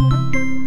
Música